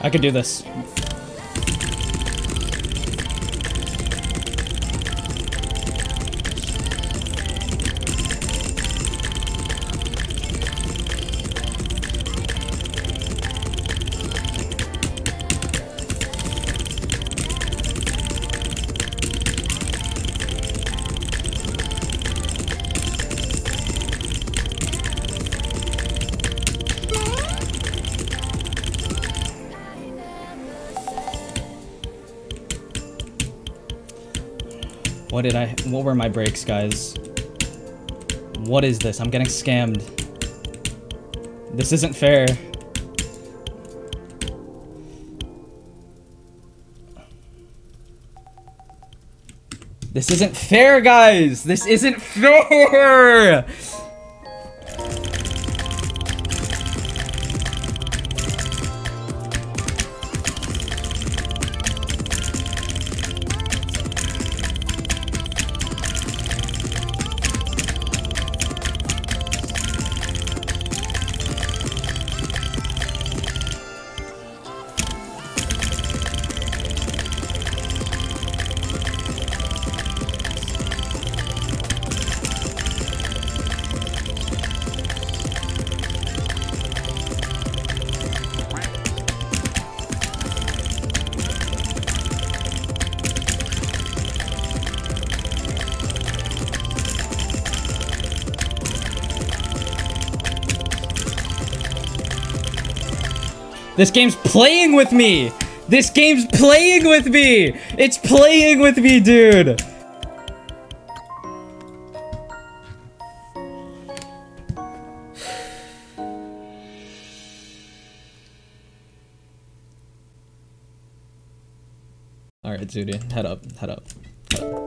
I could do this. What did I- what were my breaks, guys? What is this? I'm getting scammed. This isn't fair. This isn't fair, guys! This isn't fair! This game's playing with me! This game's playing with me! It's playing with me, dude! Alright, Zudi, head up, head up, head up.